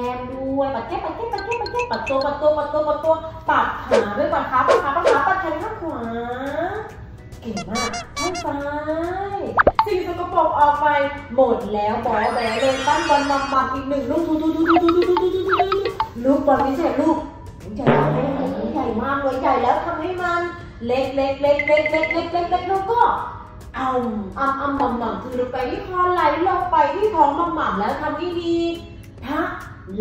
ก้มด้วยปัดแก้ปัดแก้ปัดแก้ปัดแก้ปัดตัวปัดตัวปัดตัวปัดตัวปัดขาด้วยปัดขาปัดขาปัดขาปัดแขนข้างขวาเก่งมากข้างซ้ายสิ่งสกปรกออกไปหมดแล้วบอลแบเลยปั้นบอลมัมมัมอีกหนึ่งลูกทูทูทูทูทูทูทูทูทูทูลูกบอลพิเศษลูกใหญ่มากเลยใหญ่มากเลยใหญ่แล้วทำให้มันเล็กเล็กเล็กเล็กเล็กเล็กเล็กเล็กแล้วก็เอาอ่ำอ่ำหม่ำหม่ำคือลงไปที่คอไหลลงไปที่ท้องหม่ำหม่ำแล้วทำให้มีพะ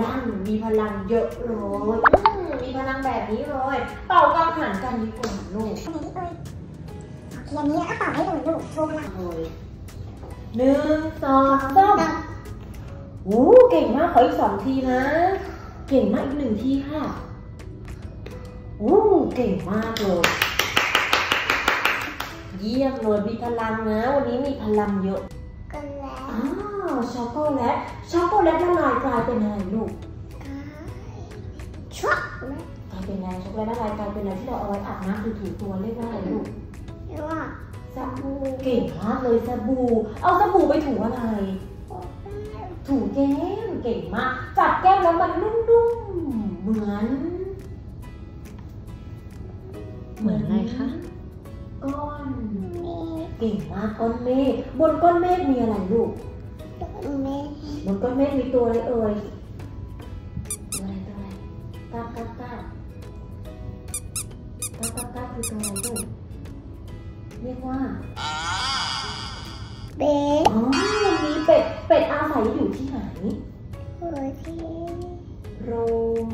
ลังมีพลังเยอะเลยอืมมีพลังแบบนี้เลย เป่ากังหันกันดีกว่าลูกทำไมที่เอ้ยโอเคอันนี้แล้วก็เป่าให้ดูลูกโชว์พลังเลยหนึ่งสองสามโอ้เก่งมากขออีกสองทีนะ เก่งมากอีกหนึ่งทีค่ะโอ้เก่งมากเลยเยี่ยมเลยมีพลังนะวันนี้มีพลังเยอะกันแล้ว อ้าวช็อกโกแลต ช็อกโกแลตละลายกลายเป็นอะไรลูกช็อกกลายเป็นอะไรช็อกโกแลตละลายกลายเป็นอะไรที่เราเอาไว้อาบน้ำถูๆตัวเรียกว่าอะไรลูกหรือว่าสบู่เก่งมากเลยสบู่ เอาสบู่ไปถูอะไร ถูแก้มเก่งมาก จับแก้มแล้วมันนุ่มๆ เหมือน เหมือนอะไรคะ ก้อนนี่เก่งมากก้อนเมฆบนก้อนเมฆมีอะไรลูก แม่บนก้อนเมฆมีตัวอะไรเอ่ยตัวอะไรตัวอะไรกาบกาบกาบกาบกาบกาบคือตัวอะไรลูกเรียกว่าเบ๊อ๋อวันนี้เป็ดเป็ดอาศัยอยู่ที่ไหนหัวที่โรง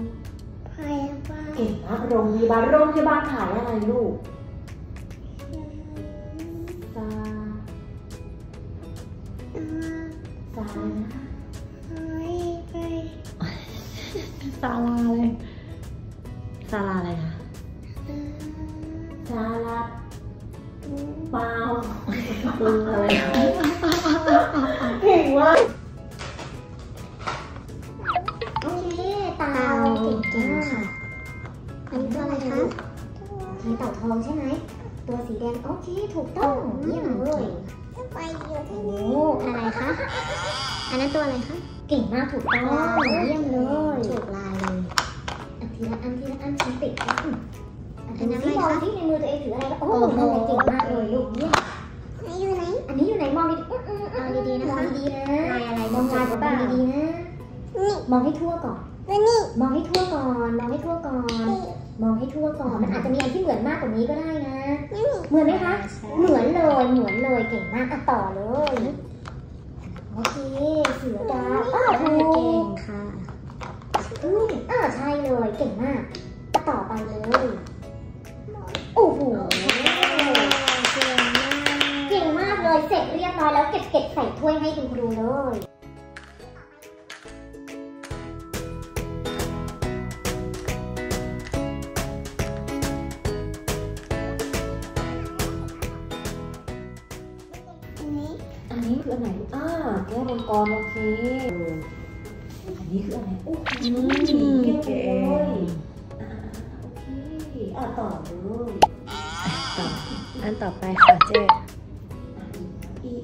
พยาบาลเก่งมากโรงพยาบาลโรงพยาบาลขายอะไรลูกาลาเลยซาลาอะไรคะซาลาเปล่าปรุงอะไรคะเก่งมากโอเคเต่าเก่งๆค่ะ อันนี้ตัวอะไรคะมีเต่าทองใช่ไหม ตัวสีแดง โอเค ถูกต้องเยี่ยมเลย ไปอยู่ที่นี่ โอ้อะไรคะ อันนั้นตัวอะไรคะ เก่งมากถูกต้องเยี่ยมเลยถูกลายเลยอันทีละอันทีละอันฉันติดแล้วอืมอันนี้มองที่ในมือตัวเองถืออะไรแล้วโอ้โหนั่นแหละเก่งมากเลยลูกเยี่ยมอันนี้อยู่ไหน อันนี้อยู่ไหนมองดีๆอื้อๆเอาดีๆนะคะดีๆนะลายอะไรมองลายมองดีๆนะ มองให้ทั่วก่อน นี่มองให้ทั่วก่อน มองให้ทั่วก่อน มองให้ทั่วก่อน มันอาจจะมีอันที่เหมือนมากกว่านี้ก็ได้นะ เหมือนไหมคะ เหมือนเลย เหมือนเลย เก่งมากอะต่อเลย โอเค เสือดาวอ้าวถูกเก่งค่ะอืมอ่าใช่เลย เก่งมากต่อไปเลยโอ้โหเก่งมากเลย เสร็จเรียบร้อยแล้วเก็บเก็บใส่ถ้วยให้คุณครูเลย นนี้คืออันไหนอ่าแก้วมังกรโอเคอันนี้คืออันไหนโอ้โหอืมเยี่ยมเลเก่ยงอ่าโอเคอ่าต่อเลยต่ออันต่อไปค่ะเจ๊อีก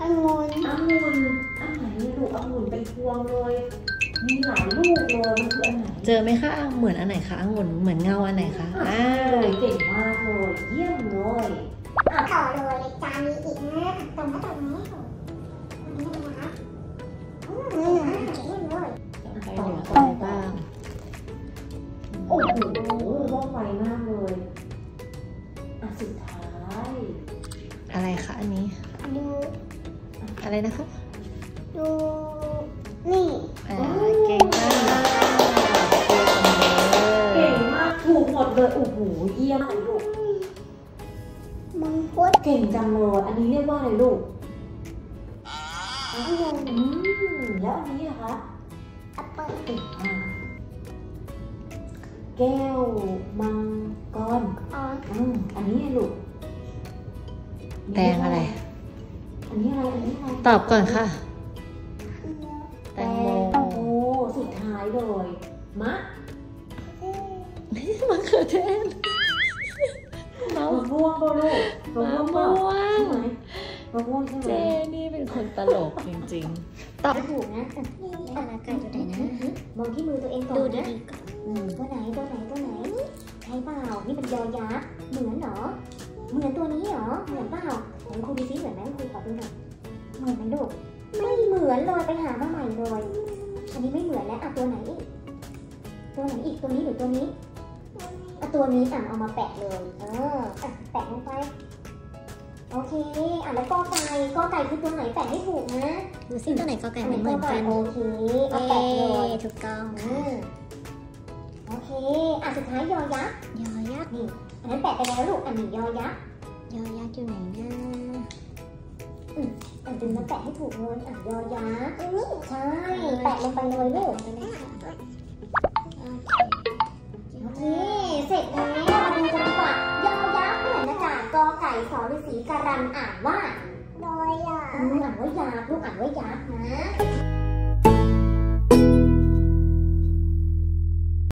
องุ่นองุ่นอันไหนเนี่ยลูกองุ่นเป็นพวงเลยมีหลายลูกเลยมันคืออันไหนเจอไหมคะเหมือนอันไหนคะองุ่นเหมือนเงาอันไหนคะอ่าอ่าเลยเก่งมากเลยเยี่ยมเลย ต่อเลยจานนี้อีกนะต่อมาต่อมาอันนี้นะคะอืมเก่เลยไปเหลือะไรบ้างโอ้โหว่องไวมากเลยอะสุดท้าย อะไรคะอันนี้ ดูอะไรนะคะ ดู นี่อ่าเก่งมากเก่งมากถูกหมดเลยโอ้โหเยี่ยมเลยลูก มังคุดเก่งจังเลยอันนี้เรียกว่าอะไรลูกองุ่นอืมแล้วอันนี้นะคะแอปเปิ้ลเก่งมากแก้วมังกรอ๋ออืมอันนี้ไงลูกแตงอะไร อันนี้อะไร อันนี้อะไร ตอบก่อนค่ะ แตแตงงโมโมสุดท้ายเลย มะมะเขือเทศมะมะม่วงเปล่าลูกมะม่วงเปล่าม่วงใช่ไหมมะม่วงใช่ไหมเจนี่เป็นคนตลกจริงๆตอบถูกนะอะอะไก่ตัวไหนนะมองที่มือตัวเองก่อนดูดีก่อนตัวไหนตัวไหนตัวไหนใช่เปล่านี่เป็นยอยักษ์เหมือนเหรอเหมือนตัวนี้เหรอเหมือนเปล่าไหนครูดูซิเหมือนไหมครูขอดูหน่อยเหมือนไหมลูกไม่เหมือนเลยไปหามาใหม่เลยอันนี้ไม่เหมือนแล้วอะตัวไหนอีกตัวไหนอีกตัวนี้หรือตัวนี้ ตัวนี้อะเอามาแปะเลยเอออะแปะลงไป โอเคอะแล้วกอไก่กอไก่คือตัวไหนแปะให้ถูกนะดูซิตัวไหนก็ไก่เหมือนเหมือนกันโอเคเอาแปะเลยถูกต้องอืมโอเคอะสุดท้ายยอยักษ์ยอยักษ์นี่อันนั้นแปะไปแล้วลูกอันนี้ยอยักษ์ยอยักษ์อยู่ไหนนะอันดึงมาแปะให้ถูกเลยอะยอยักษ์ใช่แปะลงไปเลยลูก เสร็จแล้วมาดูกันดีกว่ายอยักษ์เหมือนอาจ๊ะกอไก่สอฤาษีการันอ่านว่ายอยักอืมอ่านว่ายักษ์ลูกอ่านว่ายักษ์นะ